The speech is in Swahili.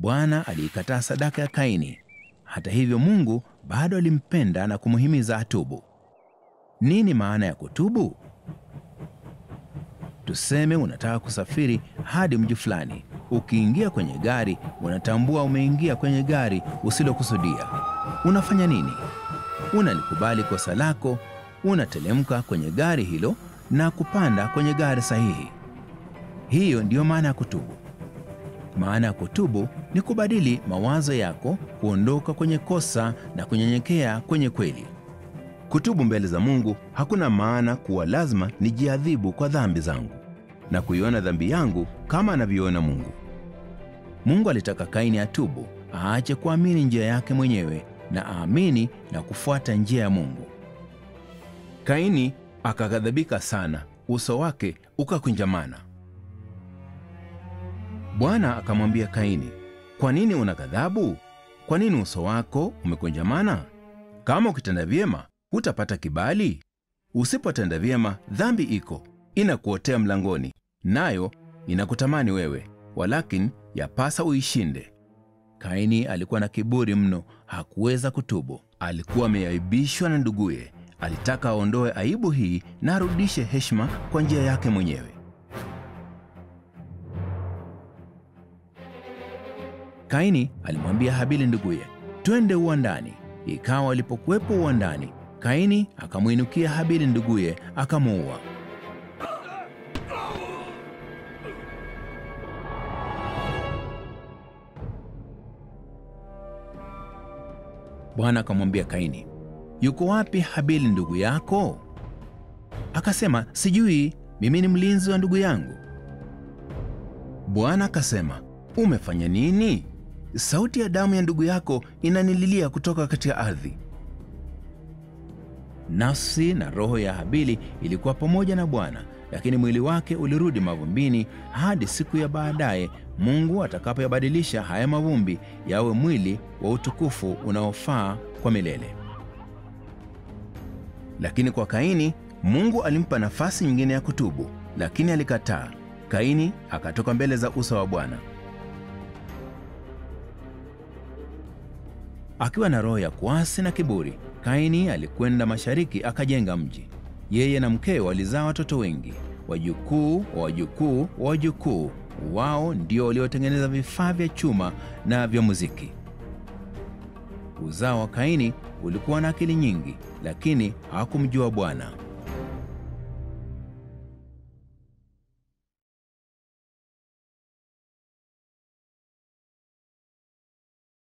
Bwana aliikataa sadaka ya Kaini. Hata hivyo, Mungu bado alimpenda na kumhimiza atubu. Nini maana ya kutubu? Tuseme unataka kusafiri hadi mji fulani. Ukiingia kwenye gari, unatambua umeingia kwenye gari usilokusudia. Unafanya nini? Unalikubali kosa lako, unatelemka kwenye gari hilo na kupanda kwenye gari sahihi. Hiyo ndiyo maana ya kutubu. Maana ya kutubu ni kubadili mawazo yako, kuondoka kwenye kosa na kunyenyekea kwenye kweli. Kutubu mbele za Mungu hakuna maana kuwa lazima nijiadhibu kwa dhambi zangu na kuiona dhambi yangu kama anavyoona Mungu. Mungu alitaka Kaini atubu, aache kuamini njia yake mwenyewe na aamini na kufuata njia ya Mungu. Kaini akaghadhabika sana, uso wake ukakunjamana. Bwana akamwambia Kaini, kwa nini una ghadhabu? Kwa nini uso wako umekunjamana? Kama ukitenda vyema hutapata kibali. Usipotenda vyema, dhambi iko inakuotea mlangoni, nayo inakutamani wewe, walakini yapasa uishinde. Kaini alikuwa na kiburi mno, hakuweza kutubu. Alikuwa ameaibishwa na nduguye. Alitaka aondoe aibu hii na arudishe heshima kwa njia yake mwenyewe. Kaini alimwambia Habili nduguye, twende uwandani. Ikawa walipokuwepo uwandani, Kaini akamwinukia Habili nduguye akamuua. Bwana akamwambia Kaini, yuko wapi Habili ndugu yako? Akasema, sijui, mimi ni mlinzi wa ndugu yangu. Bwana akasema, umefanya nini? Sauti ya damu ya ndugu yako inanililia kutoka katika ardhi. Nafsi na roho ya Habili ilikuwa pamoja na Bwana, lakini mwili wake ulirudi mavumbini hadi siku ya baadaye Mungu atakapoyabadilisha haya mavumbi yawe mwili wa utukufu unaofaa kwa milele. Lakini kwa Kaini, Mungu alimpa nafasi nyingine ya kutubu, lakini alikataa. Kaini akatoka mbele za uso wa Bwana akiwa na roho ya kuasi na kiburi. Kaini alikwenda mashariki akajenga mji. Yeye na mkewe walizaa watoto wengi, wajukuu wa wajukuu wa wajukuu wao ndio waliotengeneza vifaa vya chuma na vya muziki. Uzao wa Kaini ulikuwa na akili nyingi, lakini hawakumjua Bwana.